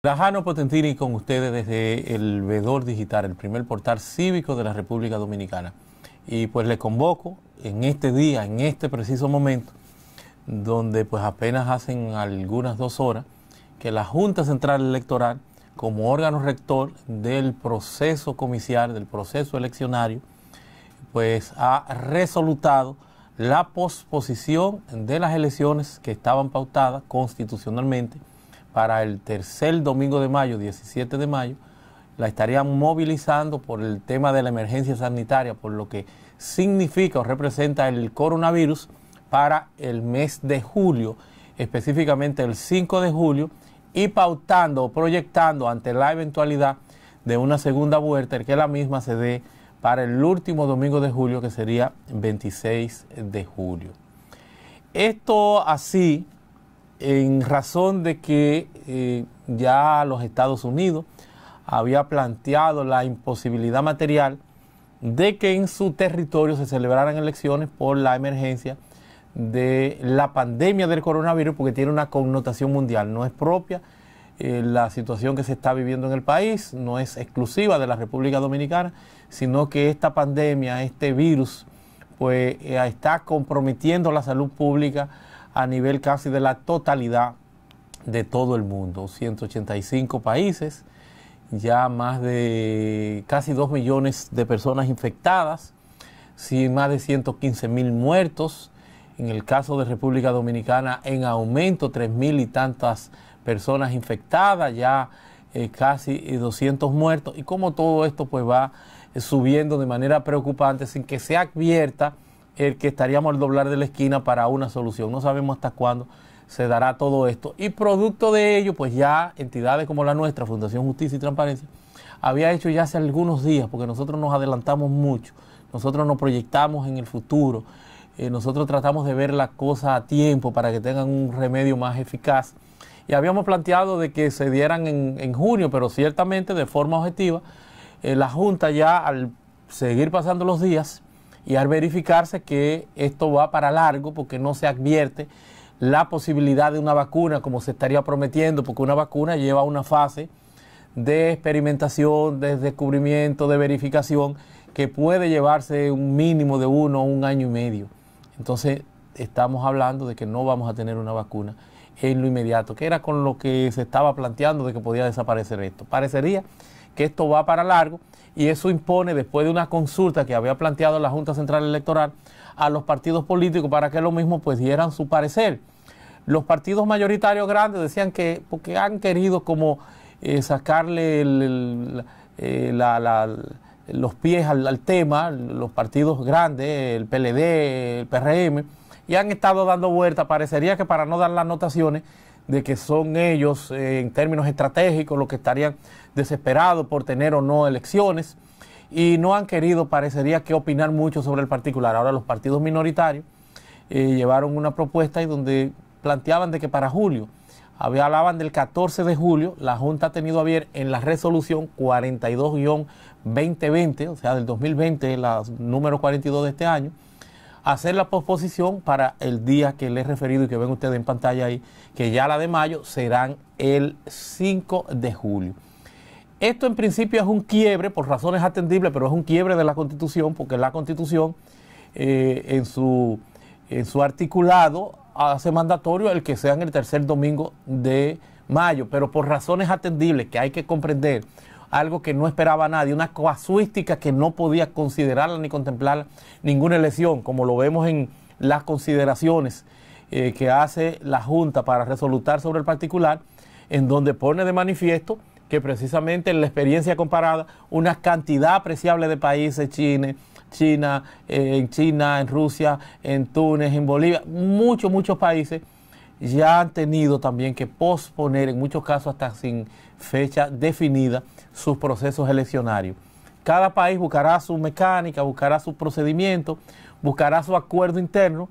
Trajano Potentini con ustedes desde el Vedor Digital, el primer portal cívico de la República Dominicana. Y pues le convoco en este día, en este preciso momento, donde pues apenas hacen algunas dos horas, que la Junta Central Electoral, como órgano rector del proceso comicial, del proceso eleccionario, pues ha resolutado la posposición de las elecciones que estaban pautadas constitucionalmente para el tercer domingo de mayo, 17 de mayo, la estarían movilizando por el tema de la emergencia sanitaria, por lo que significa o representa el coronavirus para el mes de julio, específicamente el 5 de julio, y pautando o proyectando ante la eventualidad de una segunda vuelta, que la misma se dé para el último domingo de julio, que sería 26 de julio. Esto así en razón de que eh, ya los Estados Unidos había planteado la imposibilidad material de que en su territorio se celebraran elecciones por la emergencia de la pandemia del coronavirus, porque tiene una connotación mundial, no es propia eh, la situación que se está viviendo en el país, no es exclusiva de la República Dominicana, sino que esta pandemia, este virus, pues eh, está comprometiendo la salud pública a nivel casi de la totalidad de todo el mundo, 185 países, ya más de casi 2 millones de personas infectadas, sí, más de 115 mil muertos, en el caso de República Dominicana en aumento, 3 mil y tantas personas infectadas, ya eh, casi 200 muertos, y como todo esto pues va subiendo de manera preocupante sin que se advierta el que estaríamos al doblar de la esquina para una solución. No sabemos hasta cuándo se dará todo esto. Y producto de ello, pues ya entidades como la nuestra, Fundación Justicia y Transparencia, había hecho ya hace algunos días, porque nosotros nos adelantamos mucho, nosotros nos proyectamos en el futuro, eh, nosotros tratamos de ver la cosa a tiempo para que tengan un remedio más eficaz. Y habíamos planteado de que se dieran en, junio, pero ciertamente de forma objetiva, eh, la Junta ya al seguir pasando los días, y al verificarse que esto va para largo porque no se advierte la posibilidad de una vacuna como se estaría prometiendo, porque una vacuna lleva una fase de experimentación, de descubrimiento, de verificación, que puede llevarse un mínimo de uno o un año y medio. Entonces, estamos hablando de que no vamos a tener una vacuna en lo inmediato, que era con lo que se estaba planteando de que podía desaparecer esto. Parecería que esto va para largo y eso impone, después de una consulta que había planteado la Junta Central Electoral, a los partidos políticos para que lo mismo pues dieran su parecer. Los partidos mayoritarios grandes decían que, porque han querido como eh, sacarle eh, los pies al, al, tema, los partidos grandes, el PLD, el PRM, y han estado dando vuelta, parecería que para no dar las anotaciones, de que son ellos eh, en términos estratégicos los que estarían desesperados por tener o no elecciones y no han querido, parecería que opinar mucho sobre el particular. Ahora los partidos minoritarios eh, llevaron una propuesta y donde planteaban de que para julio, hablaban del 14 de julio, la Junta ha tenido a ver en la resolución 42-2020, o sea, del 2020, la número 42 de este año, hacer la posposición para el día que les he referido y que ven ustedes en pantalla ahí, que ya la de mayo serán el 5 de julio. Esto en principio es un quiebre, por razones atendibles, pero es un quiebre de la Constitución, porque la Constitución eh, en, su, en su articulado hace mandatorio el que sea en el tercer domingo de mayo, pero por razones atendibles que hay que comprender algo que no esperaba nadie, una casuística que no podía considerarla ni contemplar ninguna elección, como lo vemos en las consideraciones eh, que hace la Junta para resolutar sobre el particular, en donde pone de manifiesto que precisamente en la experiencia comparada, una cantidad apreciable de países, China, China, eh, en China, en Rusia, en Túnez, en Bolivia, muchos, muchos países ya han tenido también que posponer, en muchos casos hasta sin fecha definida, sus procesos eleccionarios. Cada país buscará su mecánica, buscará su procedimiento, buscará su acuerdo interno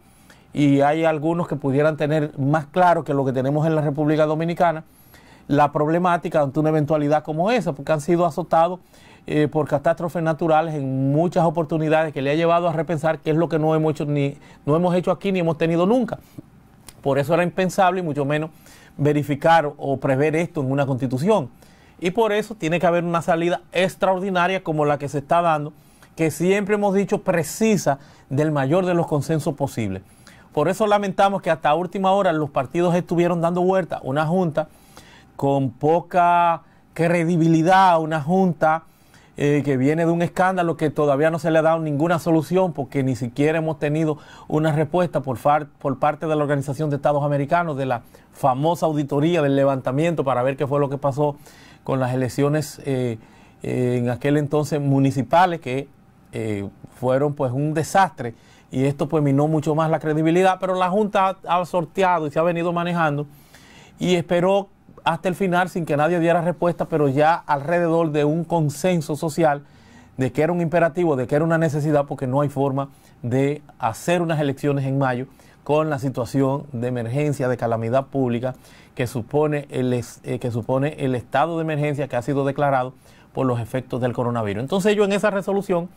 y hay algunos que pudieran tener más claro que lo que tenemos en la República Dominicana la problemática ante una eventualidad como esa, porque han sido azotados eh, por catástrofes naturales en muchas oportunidades que le ha llevado a repensar qué es lo que no hemos hecho ni no hemos hecho aquí ni hemos tenido nunca. Por eso era impensable y mucho menos verificar o prever esto en una constitución. Y por eso tiene que haber una salida extraordinaria como la que se está dando, que siempre hemos dicho precisa del mayor de los consensos posibles. Por eso lamentamos que hasta última hora los partidos estuvieron dando vuelta, una junta con poca credibilidad, una junta eh, que viene de un escándalo que todavía no se le ha dado ninguna solución porque ni siquiera hemos tenido una respuesta por, por parte de la Organización de Estados Americanos de la famosa auditoría del levantamiento para ver qué fue lo que pasó con las elecciones eh, eh, en aquel entonces municipales que fueron pues un desastre. Y esto pues minó mucho más la credibilidad, pero la Junta ha sorteado y se ha venido manejando y esperó hasta el final sin que nadie diera respuesta, pero ya alrededor de un consenso social de que era un imperativo, de que era una necesidad, porque no hay forma de hacer unas elecciones en mayo con la situación de emergencia, de calamidad pública que supone el, eh, que supone el estado de emergencia que ha sido declarado por los efectos del coronavirus. Entonces ellos en esa resolución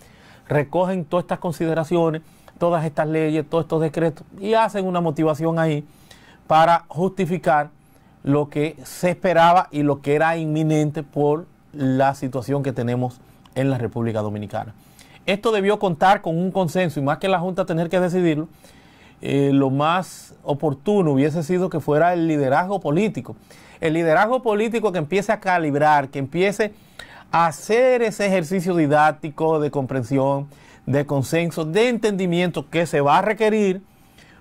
recogen todas estas consideraciones, todas estas leyes, todos estos decretos y hacen una motivación ahí para justificar lo que se esperaba y lo que era inminente por la situación que tenemos en la República Dominicana. Esto debió contar con un consenso y más que la Junta tener que decidirlo, eh, lo más oportuno hubiese sido que fuera el liderazgo político. El liderazgo político que empiece a calibrar, que empiece a hacer ese ejercicio didáctico de comprensión, de consenso, de entendimiento que se va a requerir,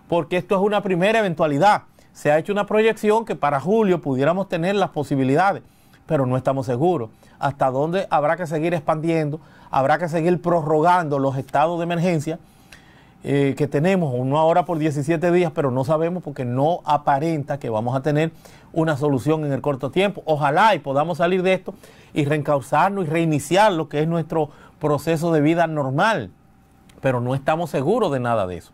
porque esto es una primera eventualidad se ha hecho una proyección que para julio pudiéramos tener las posibilidades, pero no estamos seguros. ¿Hasta dónde habrá que seguir expandiendo? Habrá que seguir prorrogando los estados de emergencia eh, que tenemos, uno ahora por 17 días, pero no sabemos porque no aparenta que vamos a tener una solución en el corto tiempo. Ojalá y podamos salir de esto y reencauzarnos y reiniciar lo que es nuestro proceso de vida normal, pero no estamos seguros de nada de eso.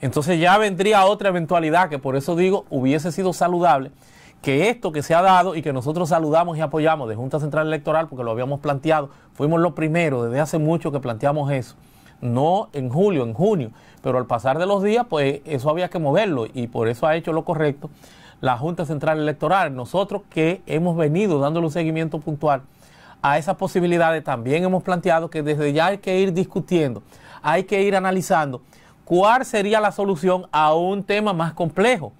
Entonces ya vendría otra eventualidad que por eso digo hubiese sido saludable que esto que se ha dado y que nosotros saludamos y apoyamos de Junta Central Electoral porque lo habíamos planteado, fuimos los primeros desde hace mucho que planteamos eso, no en julio, en junio, pero al pasar de los días pues eso había que moverlo y por eso ha hecho lo correcto la Junta Central Electoral, nosotros que hemos venido dándole un seguimiento puntual a esas posibilidades también hemos planteado que desde ya hay que ir discutiendo, hay que ir analizando cuál sería la solución a un tema más complejo.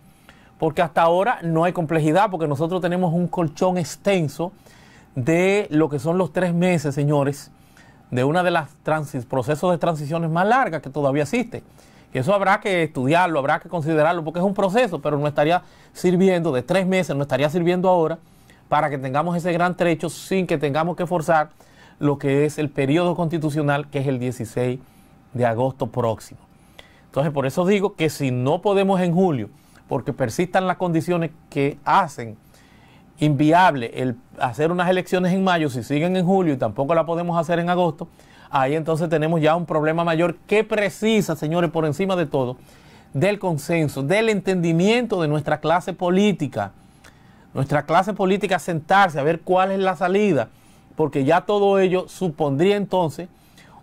Porque hasta ahora no hay complejidad, porque nosotros tenemos un colchón extenso de lo que son los tres meses, señores, de una de las procesos de transiciones más largas que todavía existe. Y eso habrá que estudiarlo, habrá que considerarlo, porque es un proceso, pero no estaría sirviendo de tres meses, no estaría sirviendo ahora para que tengamos ese gran trecho sin que tengamos que forzar lo que es el periodo constitucional, que es el 16 de agosto próximo. Entonces, por eso digo que si no podemos en julio, porque persistan las condiciones que hacen inviable el hacer unas elecciones en mayo, si siguen en julio y tampoco la podemos hacer en agosto, ahí entonces tenemos ya un problema mayor que precisa, señores, por encima de todo, del consenso, del entendimiento de nuestra clase política. Nuestra clase política sentarse a ver cuál es la salida, porque ya todo ello supondría entonces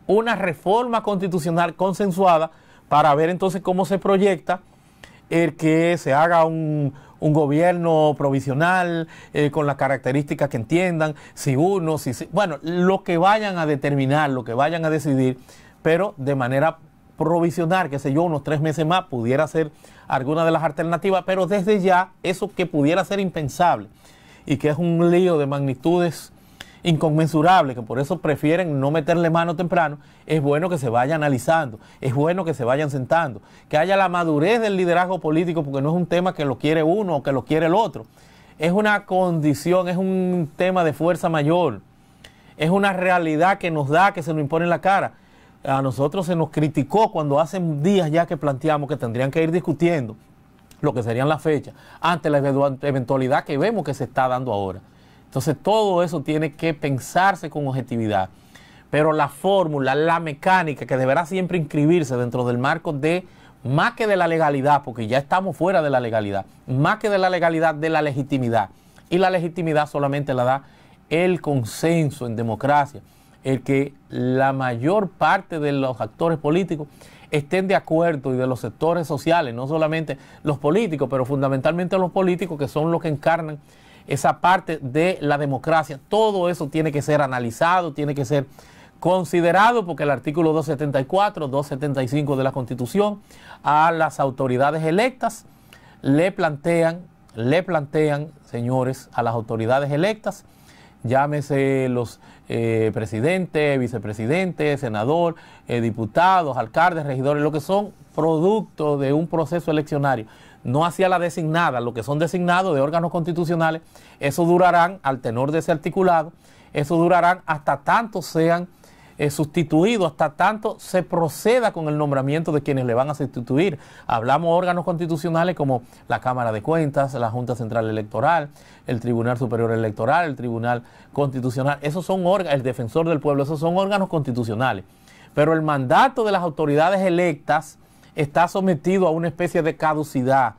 una reforma constitucional consensuada para ver entonces cómo se proyecta el que se haga un, gobierno provisional eh, con las características que entiendan, si uno, si, bueno, lo que vayan a determinar, lo que vayan a decidir, pero de manera provisional, que sé yo, unos tres meses más, pudiera ser alguna de las alternativas, pero desde ya eso que pudiera ser impensable y que es un lío de magnitudes inconmensurable, que por eso prefieren no meterle mano temprano, es bueno que se vaya analizando, es bueno que se vayan sentando, que haya la madurez del liderazgo político, porque no es un tema que lo quiere uno o que lo quiere el otro, es una condición, es un tema de fuerza mayor, es una realidad que nos da, que se nos impone en la cara. A nosotros se nos criticó cuando hace días ya que planteamos que tendrían que ir discutiendo lo que serían las fechas, ante la eventualidad que vemos que se está dando ahora. Entonces todo eso tiene que pensarse con objetividad. Pero la fórmula, la mecánica que deberá siempre inscribirse dentro del marco de, más que de la legalidad, porque ya estamos fuera de la legalidad, más que de la legalidad, de la legitimidad. Y la legitimidad solamente la da el consenso en democracia, el que la mayor parte de los actores políticos estén de acuerdo y de los sectores sociales, no solamente los políticos, pero fundamentalmente los políticos que son los que encarnan esa parte de la democracia. Todo eso tiene que ser analizado, tiene que ser considerado porque el artículo 274, 275 de la Constitución a las autoridades electas le plantean, le plantean, señores, a las autoridades electas, llámese los eh, presidentes, vicepresidentes, senador, eh, diputados, alcaldes, regidores, lo que son producto de un proceso eleccionario, no hacia la designada, lo que son designados de órganos constitucionales, eso durarán al tenor de ese articulado, eso durarán hasta tanto sean eh, sustituido hasta tanto se proceda con el nombramiento de quienes le van a sustituir. Hablamos órganos constitucionales como la Cámara de Cuentas, la Junta Central Electoral, el Tribunal Superior Electoral, el Tribunal Constitucional. Esos son órganos, el Defensor del Pueblo, esos son órganos constitucionales. Pero el mandato de las autoridades electas está sometido a una especie de caducidad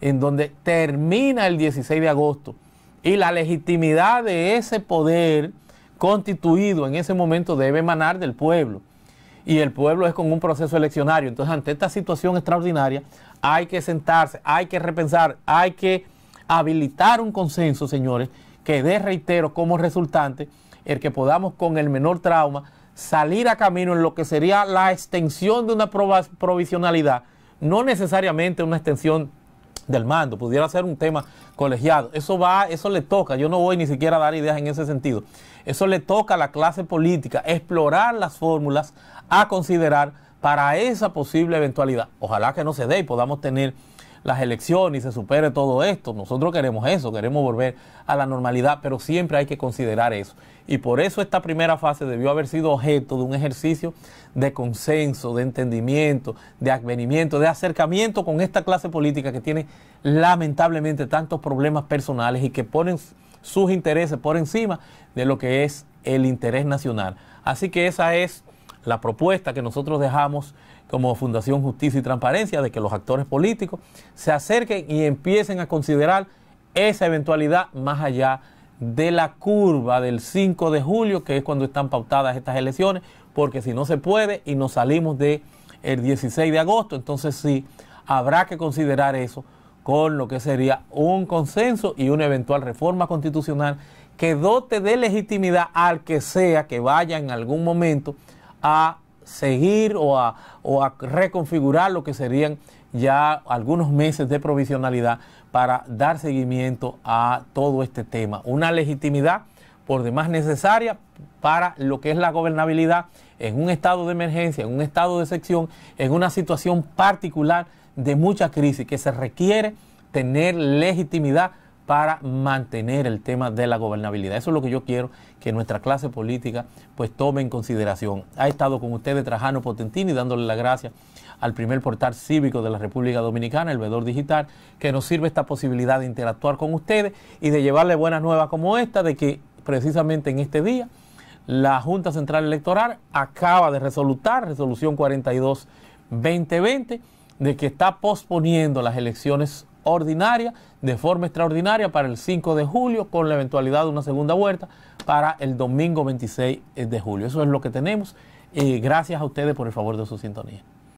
en donde termina el 16 de agosto y la legitimidad de ese poder constituido en ese momento debe emanar del pueblo. Y el pueblo es con un proceso eleccionario. Entonces, ante esta situación extraordinaria, hay que sentarse, hay que repensar, hay que habilitar un consenso, señores, que dé, reitero, como resultante el que podamos con el menor trauma salir a camino en lo que sería la extensión de una provisionalidad, no necesariamente una extensión del mando, pudiera ser un tema colegiado. Eso va, eso le toca, yo no voy ni siquiera a dar ideas en ese sentido. Eso le toca a la clase política explorar las fórmulas a considerar para esa posible eventualidad. Ojalá que no se dé y podamos tener las elecciones y se supere todo esto. Nosotros queremos eso, queremos volver a la normalidad, pero siempre hay que considerar eso. Y por eso esta primera fase debió haber sido objeto de un ejercicio de consenso, de entendimiento, de advenimiento, de acercamiento con esta clase política que tiene lamentablemente tantos problemas personales y que ponen sus intereses por encima de lo que es el interés nacional. Así que esa es la propuesta que nosotros dejamos como Fundación Justicia y Transparencia de que los actores políticos se acerquen y empiecen a considerar esa eventualidad más allá de la curva del 5 de julio, que es cuando están pautadas estas elecciones, porque si no se puede y nos salimos de el 16 de agosto, entonces sí habrá que considerar eso con lo que sería un consenso y una eventual reforma constitucional que dote de legitimidad al que sea que vaya en algún momento a seguir o a, o a reconfigurar lo que serían ya algunos meses de provisionalidad para dar seguimiento a todo este tema. Una legitimidad por demás necesaria para lo que es la gobernabilidad en un estado de emergencia, en un estado de sección, en una situación particular de mucha crisis que se requiere tener legitimidad para mantener el tema de la gobernabilidad. Eso es lo que yo quiero que nuestra clase política pues tome en consideración. Ha estado con ustedes Trajano Potentini dándole la gracia al primer portal cívico de la República Dominicana, el Vedor Digital, que nos sirve esta posibilidad de interactuar con ustedes y de llevarle buenas nuevas como esta, de que precisamente en este día la Junta Central Electoral acaba de resolutar, resolución 42-2020, de que está posponiendo las elecciones ordinarias de forma extraordinaria para el 5 de julio con la eventualidad de una segunda vuelta para el domingo 26 de julio. Eso es lo que tenemos y gracias a ustedes por el favor de su sintonía.